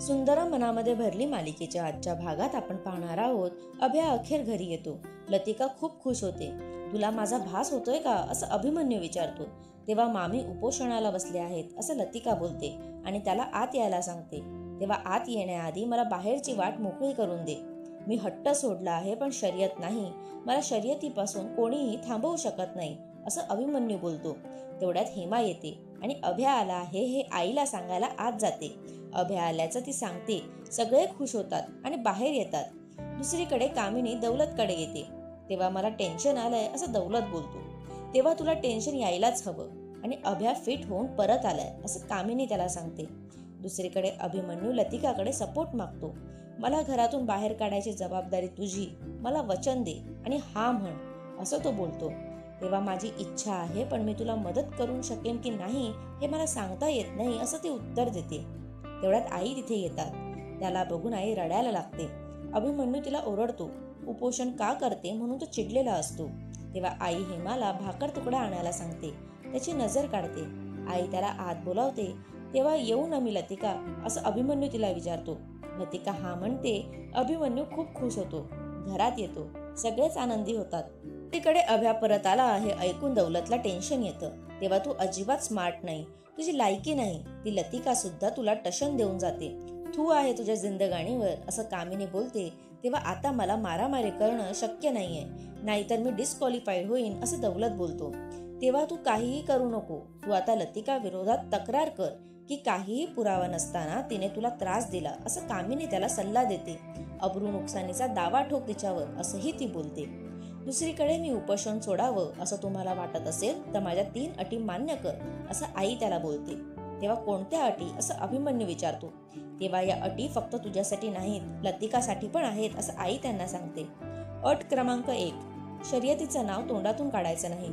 सुंदरा मनामध्ये भरली मालिकेच्या आजच्या भागात आपण पाहणार आहोत. अभ्या अखेर घरी येतो. लतिका खूप खुश होते. तुला माझा भास होतोय का? असं अभिमन्यू विचारतो. तेव्हा मामी उपोषणाला बसले आहेत असं लतिका बोलते आणि त्याला आत यायला सांगते. तेव्हा आत येण्याआधी मला बाहेरची वाट मोकळी करून दे. मी हट्ट सोडला आहे पण शर्यत नाही. मला शर्यतीपासून कोणीही थांबवू शकत नाही. असं अभिमन्यू बोलतो. तेवढ्यात हेमा येते आणि अभ्या आला हे हे आईला सांगायला आत जाते. अभ्या आल्याचं ती सांगते. सगळे खुश होतात आणि बाहेर येतात. दुसरीकडे कामिनी दौलतकडे येते. तेव्हा मला टेन्शन आलंय असं दौलत बोलतो. तेव्हा तुला टेन्शन यायलाच हवं आणि अभ्या फिट होऊन परत आलाय असं कामिनी त्याला सांगते. दुसरीकडे अभिमन्यू लतिकाकडे सपोर्ट मागतो. मला घरातून बाहेर काढायची जबाबदारी तुझी. मला वचन दे आणि हा म्हण. असं तो बोलतो. तेव्हा माझी इच्छा आहे पण मी तुला मदत करू शकेन की नाही हे मला सांगता येत नाही असं ते उत्तर देते. तेवढ्यात आई तिथे येतात. त्याला बघून आई रडायला लागते. अभिमन्यू तिला ओरडतो. उपोषण का करते म्हणून तो चिडलेला असतो. तेव्हा आई हेमाला भाकर तुकडा आणायला सांगते. त्याची नजर काढते. आई त्याला आत बोलावते. तेव्हा येऊ ना मी लतिका असं अभिमन्यू तिला विचारतो. लतिका हा म्हणते अभिमन्यू खूप खुश होतो. घरात येतो. सगळेच आनंदी होतात. तिकडे अभ्या परत आला हे ऐकून दौलतला टेन्शन येतं. तेव्हा तू अजिबात स्मार्ट नाही. तुझी लायकी नाही. ती लतिका सुद्धा तुला टशन देऊन जाते. तू आहे तुझ्या जिंदगाणीवर असं कामिनी बोलते. तेव्हा आता मला मारामारी करणं शक्य नाहीये. नाहीतर मी डिस्क्वालिफाईड होईन असं दौलत बोलतो. तेव्हा तू काहीही करू नको. तू आता लतिका विरोधात तक्रार कर की काहीही पुरावा नसताना तिने तुला त्रास दिला असं कामिनी त्याला सल्ला देते. अब्रू नुकसानीचा दावा ठोक तिच्यावर असंही ती बोलते. दुसरीकडे मी उपोषण सोडावं असं तुम्हाला वाटत असेल तर माझ्या तीन अटी मान्य कर असं आई त्याला बोलते. तेव्हा कोणत्या अटी? असं अभिमन्यू विचारतो. तेव्हा या अटी फक्त तुझ्यासाठी नाहीत लतिकासाठी पण आहेत असं आई त्यांना सांगते. अट क्रमांक एक. शर्यतीचं नाव तोंडातून काढायचं नाही.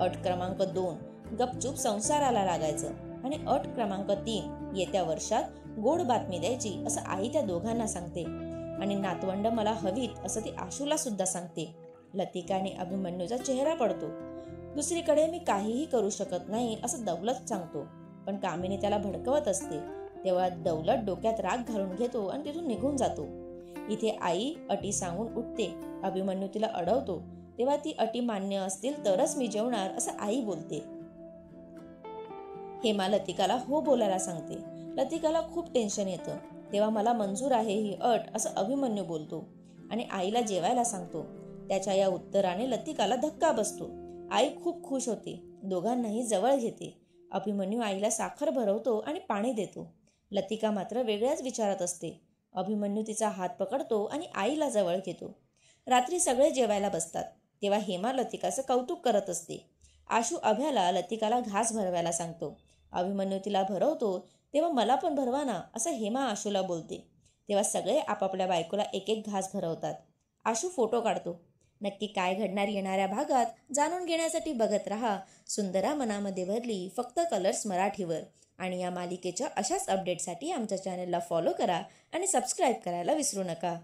अट क्रमांक दोन. गपचूप संसाराला लागायचं. आणि अट क्रमांक तीन. येत्या वर्षात गोड बातमी द्यायची असं आई त्या दोघांना सांगते. आणि नातवंड मला हवीत असं ती आशूला सुद्धा सांगते. लतिका आणि अभिमन्यूचा चेहरा पडतो. दुसरीकडे मी काहीही करू शकत नाही असं दौलत सांगतो. पण कामिनी त्याला भडकवत असते. तेव्हा दौलत डोक्यात राग घालून घेतो आणि तिथून निघून जातो. इथे आई अटी सांगून उठते. अभिमन्यू तिला अडवतो. तेव्हा ती अटी मान्य असतील तरच मी जेवणार असं आई बोलते. हेमा लतिकाला हो बोलायला सांगते. लतिकाला खूप टेन्शन येतं. तेव्हा मला मंजूर आहे ही अट असं अभिमन्यू बोलतो. आणि आईला जेवायला सांगतो. त्याच्या या उत्तराने लतिकाला धक्का बसतो. आई खूप खुश होते. दोघांनाही जवळ घेते. अभिमन्यू आईला साखर भरवतो आणि पाणी देतो. लतिका मात्र वेगळ्याच विचारात असते. अभिमन्यू तिचा हात पकडतो आणि आईला जवळ घेतो. रात्री सगळे जेवायला बसतात. तेव्हा हेमा लतिकाचं कौतुक करत असते. आशू अभ्याला लतिकाला घास भरवायला सांगतो. अभिमन्यू तिला भरवतो तेव्हा मला पण भरवा ना असं हेमा आशूला बोलते. तेव्हा सगळे आपापल्या बायकोला एक एक घास भरवतात. आशू फोटो काढतो. नक्की काय घडणार येणाऱ्या भागात जाणून घेण्यासाठी बघत रहा. सुंदरा मनामध्ये भरली फक्त कलर्स मराठीवर. आणि या मालिकेच्या अशाच अपडेटसाठी आमच्या चॅनलला फॉलो करा आणि सबस्क्राईब करायला विसरू नका.